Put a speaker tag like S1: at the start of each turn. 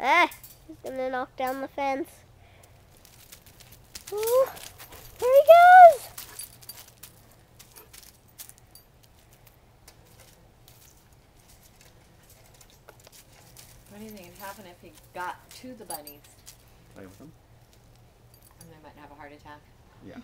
S1: Eh, ah, he's gonna knock down the fence. Oh, there he goes!
S2: What do you think would happen if he got to the bunnies?
S3: Play with them.
S2: And they might have a heart attack.
S3: Yeah.